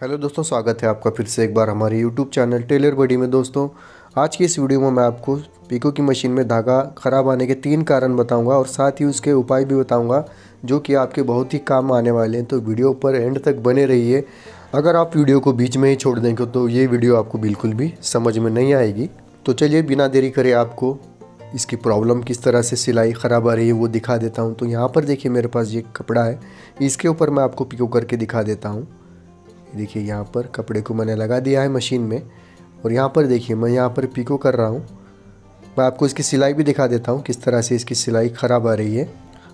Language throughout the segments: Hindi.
हेलो दोस्तों, स्वागत है आपका फिर से एक बार हमारे यूट्यूब चैनल टेलर बडी में। दोस्तों, आज की इस वीडियो में मैं आपको पीको की मशीन में धागा ख़राब आने के तीन कारण बताऊँगा और साथ ही उसके उपाय भी बताऊँगा, जो कि आपके बहुत ही काम आने वाले हैं। तो वीडियो पर एंड तक बने रहिए। अगर आप वीडियो को बीच में ही छोड़ देंगे तो ये वीडियो आपको बिल्कुल भी समझ में नहीं आएगी। तो चलिए, बिना देरी करे आपको इसकी प्रॉब्लम किस तरह से सिलाई ख़राब आ रही है, वो दिखा देता हूँ। तो यहाँ पर देखिए मेरे पास ये कपड़ा है। इसके ऊपर मैं आपको पिको करके दिखा देता हूँ। देखिए, यहाँ पर कपड़े को मैंने लगा दिया है मशीन में और यहाँ पर देखिए, मैं यहाँ पर पिको कर रहा हूँ। मैं आपको इसकी सिलाई भी दिखा देता हूँ, किस तरह से इसकी सिलाई ख़राब आ रही है।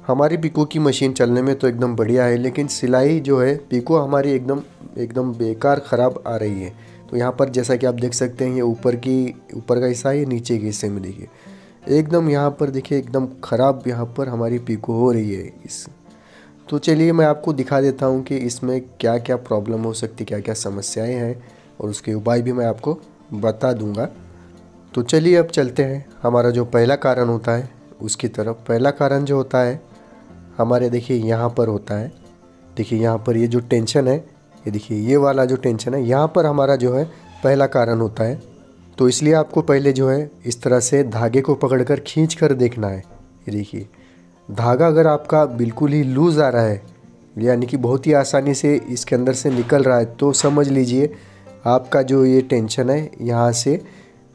हमारी पिको की मशीन चलने में तो एकदम बढ़िया है, लेकिन सिलाई जो है, पिको हमारी एकदम एकदम बेकार ख़राब आ रही है। तो यहाँ पर जैसा कि आप देख सकते हैं, ये ऊपर की, ऊपर का हिस्सा है नीचे के हिस्से में देखिए। एकदम यहाँ पर देखिए, एकदम ख़राब यहाँ पर हमारी पिको हो रही है इस तो चलिए मैं आपको दिखा देता हूँ कि इसमें क्या क्या प्रॉब्लम हो सकती क्या क्या समस्याएँ हैं और उसके उपाय भी मैं आपको बता दूँगा। तो चलिए अब चलते हैं। हमारा जो पहला कारण होता है, उसकी तरफ़। पहला कारण जो होता है, हमारे देखिए यहाँ पर होता है। देखिए यहाँ पर ये जो टेंशन है, ये देखिए ये वाला जो टेंशन है, यहाँ पर हमारा जो है पहला कारण होता है। तो इसलिए आपको पहले जो है इस तरह से धागे को पकड़कर खींच कर देखना है। ये देखिए धागा अगर आपका बिल्कुल ही लूज़ आ रहा है, यानी कि बहुत ही आसानी से इसके अंदर से निकल रहा है तो समझ लीजिए आपका जो ये टेंशन है, यहाँ से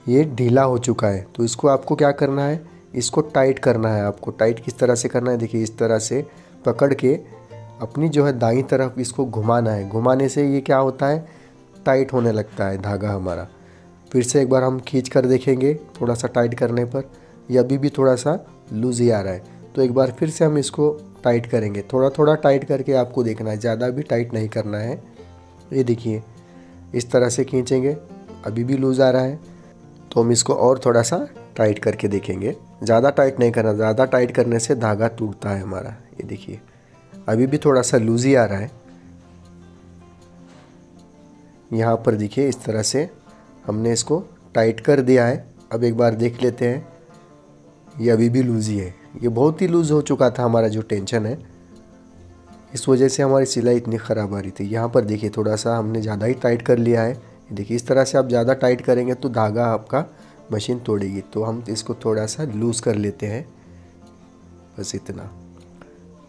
ये ढीला हो चुका है। तो इसको आपको क्या करना है? इसको टाइट करना है आपको। टाइट किस तरह से करना है? देखिए, इस तरह से पकड़ के अपनी जो है दाई तरफ़ इसको घुमाना है। घुमाने से ये क्या होता है? टाइट होने लगता है धागा हमारा। फिर से एक बार हम खींच कर देखेंगे, थोड़ा सा टाइट करने पर, ये अभी भी थोड़ा सा लूज़ ही आ रहा है। तो एक बार फिर से हम इसको टाइट करेंगे। थोड़ा थोड़ा टाइट करके आपको देखना है, ज़्यादा भी टाइट नहीं करना है। ये देखिए, इस तरह से खींचेंगे, अभी भी लूज़ आ रहा है। तो हम इसको और थोड़ा सा टाइट करके देखेंगे। ज़्यादा टाइट नहीं करना, ज़्यादा टाइट करने से धागा टूटता है हमारा। ये देखिए, अभी भी थोड़ा सा लूज ही आ रहा है। यहाँ पर देखिए, इस तरह से हमने इसको टाइट कर दिया है। अब एक बार देख लेते हैं, ये अभी भी लूज ही है। ये बहुत ही लूज़ हो चुका था हमारा जो टेंशन है। इस वजह से हमारी सिलाई इतनी ख़राब आ रही थी। यहाँ पर देखिए, थोड़ा सा हमने ज़्यादा ही टाइट कर लिया है। देखिए, इस तरह से आप ज़्यादा टाइट करेंगे तो धागा आपका मशीन तोड़ेगी। तो हम इसको थोड़ा सा लूज़ कर लेते हैं। बस इतना।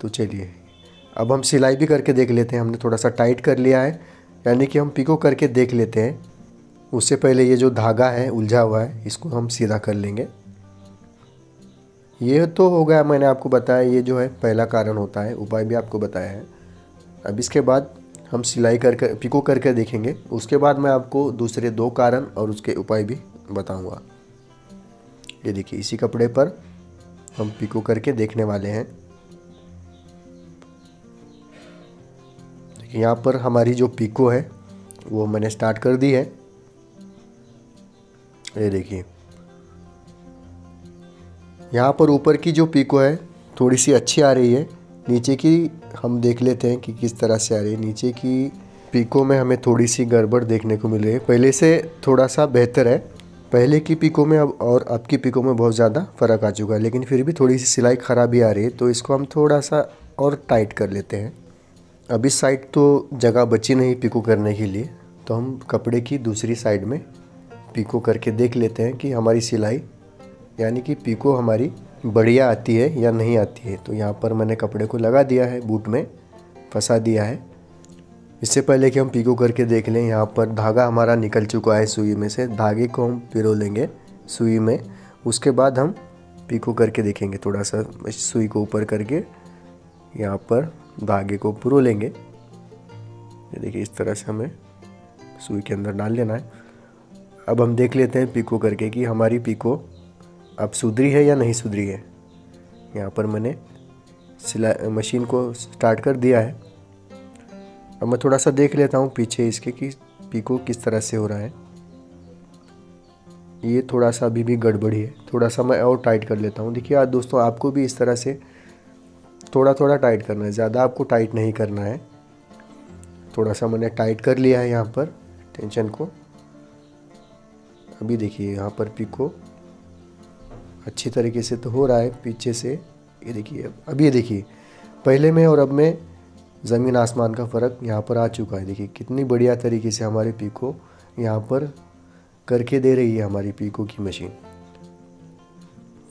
तो चलिए, अब हम सिलाई भी करके देख लेते हैं। हमने थोड़ा सा टाइट कर लिया है। यानी कि हम पिको करके देख लेते हैं। उससे पहले ये जो धागा है, उलझा हुआ है, इसको हम सीधा कर लेंगे। ये तो हो गया मैंने आपको बताया, ये जो है पहला कारण होता है, उपाय भी आपको बताया है। अब इसके बाद हम सिलाई कर कर पिको करके देखेंगे। उसके बाद मैं आपको दूसरे दो कारण और उसके उपाय भी बताऊँगा। ये देखिए, इसी कपड़े पर हम पिको करके देखने वाले हैं। यहाँ पर हमारी जो पिको है, वो मैंने स्टार्ट कर दी है। ये देखिए यहाँ पर ऊपर की जो पीको है थोड़ी सी अच्छी आ रही है। नीचे की हम देख लेते हैं कि किस तरह से आ रही है। नीचे की पीको में हमें थोड़ी सी गड़बड़ देखने को मिल रही है। पहले से थोड़ा सा बेहतर है। पहले की पीको में अब और अब की पीको में बहुत ज़्यादा फ़र्क आ चुका है, लेकिन फिर भी थोड़ी सी सिलाई ख़राब आ रही है तो इसको हम थोड़ा सा और टाइट कर लेते हैं। अब इस साइड तो जगह बची नहीं पिको करने के लिए तो हम कपड़े की दूसरी साइड में पिको करके देख लेते हैं कि हमारी सिलाई यानी कि पीको हमारी बढ़िया आती है या नहीं आती है। तो यहाँ पर मैंने कपड़े को लगा दिया है, बूट में फंसा दिया है। इससे पहले कि हम पीको करके देख लें, यहाँ पर धागा हमारा निकल चुका है सुई में से। धागे को हम पिरो लेंगे सुई में। उसके बाद हम पीको करके देखेंगे, थोड़ा सा सुई को ऊपर करके। यहाँ पर धागे को पुरो लेंगे। ये देखिए, इस तरह से हमें सुई के अंदर डाल लेना है। अब हम देख लेते हैं पीको करके कि हमारी पीको अब सुधरी है या नहीं सुधरी है? यहाँ पर मैंने सिलाई मशीन को स्टार्ट कर दिया है। अब मैं थोड़ा सा देख लेता हूँ पीछे इसके कि पीको किस तरह से हो रहा है। ये थोड़ा सा अभी भी गड़बड़ी है। थोड़ा सा मैं और टाइट कर लेता हूँ। देखिए, आज दोस्तों आपको भी इस तरह से थोड़ा थोड़ा टाइट करना है। ज़्यादा आपको टाइट नहीं करना है। थोड़ा सा मैंने टाइट कर लिया है यहाँ पर टेंशन को। अभी देखिए, यहाँ पर पिको अच्छी तरीके से तो हो रहा है, पीछे से। ये देखिए, अब ये देखिए, पहले में और अब में ज़मीन आसमान का फ़र्क यहाँ पर आ चुका है। देखिए, कितनी बढ़िया तरीके से हमारे पीको यहाँ पर करके दे रही है हमारी पीको की मशीन।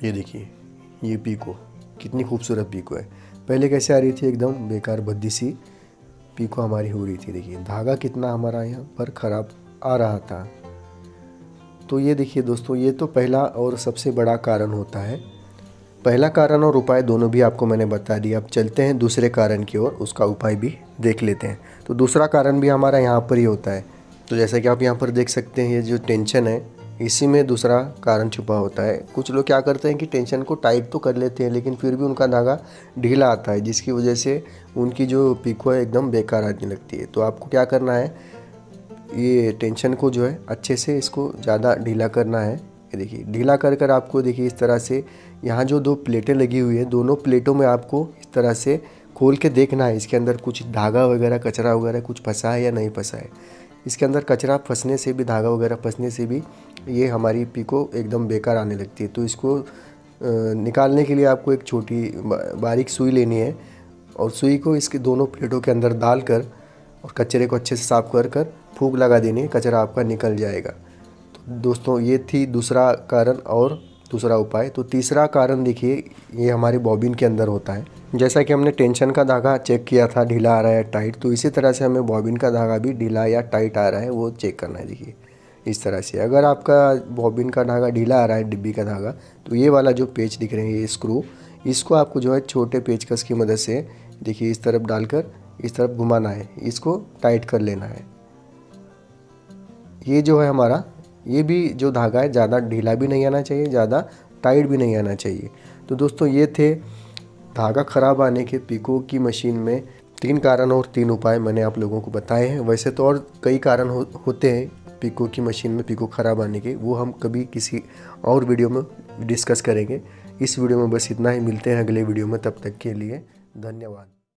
ये देखिए, ये पीको, कितनी खूबसूरत पीको है। पहले कैसे आ रही थी? एकदम बेकार भद्दी सी पीको हमारी हो रही थी। देखिए, धागा कितना हमारा यहाँ पर ख़राब आ रहा था। तो ये देखिए दोस्तों, ये तो पहला और सबसे बड़ा कारण होता है। पहला कारण और उपाय दोनों भी आपको मैंने बता दिया अब चलते हैं दूसरे कारण की ओर, उसका उपाय भी देख लेते हैं। तो दूसरा कारण भी हमारा यहाँ पर ही होता है। तो जैसा कि आप यहाँ पर देख सकते हैं, ये जो टेंशन है, इसी में दूसरा कारण छुपा होता है। कुछ लोग क्या करते हैं कि टेंशन को टाइट तो कर लेते हैं, लेकिन फिर भी उनका धागा ढीला आता है, जिसकी वजह से उनकी जो पिको है, एकदम बेकार आने लगती है। तो आपको क्या करना है ये टेंशन को जो है अच्छे से इसको ज़्यादा ढीला करना है। ये देखिए, ढीला कर कर आपको देखिए इस तरह से यहाँ जो दो प्लेटें लगी हुई है, दोनों प्लेटों में आपको इस तरह से खोल के देखना है। इसके अंदर कुछ धागा वगैरह, कचरा वगैरह कुछ फंसा है या नहीं फंसा है। इसके अंदर कचरा फंसने से भी, धागा वगैरह फंसने से भी ये हमारी पीको एकदम बेकार आने लगती है। तो इसको निकालने के लिए आपको एक छोटी बारीक सुई लेनी है और सुई को इसके दोनों प्लेटों के अंदर डालकर और कचरे को अच्छे से साफ़ कर कर फूक लगा देनी, कचरा आपका निकल जाएगा। तो दोस्तों, ये थी दूसरा कारण और दूसरा उपाय। तो तीसरा कारण देखिए, ये हमारे बॉबिन के अंदर होता है। जैसा कि हमने टेंशन का धागा चेक किया था, ढीला आ रहा है, टाइट तो इसी तरह से हमें बॉबिन का धागा भी ढीला या टाइट आ रहा है, वो चेक करना है, देखिए। इस तरह से। अगर आपका बॉबिन का धागा ढीला आ रहा है, डिब्बी का धागा तो ये वाला जो पेच दिख रहे हैं, ये स्क्रू, इसको आपको जो है छोटे पेचकस की मदद से, देखिए, इस तरफ़ डालकर, इस तरफ़ घुमाना है, इसको टाइट कर लेना है। ये जो है हमारा ये भी जो धागा है ज़्यादा ढीला भी नहीं आना चाहिए ज़्यादा टाइट भी नहीं आना चाहिए। तो दोस्तों ये थे धागा ख़राब आने के पिको की मशीन में तीन कारण और तीन उपाय मैंने आप लोगों को बताए हैं। वैसे तो और कई कारण हो, होते हैं पिको की मशीन में पिको ख़राब आने के वो हम कभी किसी और वीडियो में डिस्कस करेंगे। इस वीडियो में बस इतना ही मिलते हैं अगले वीडियो में तब तक के लिए धन्यवाद।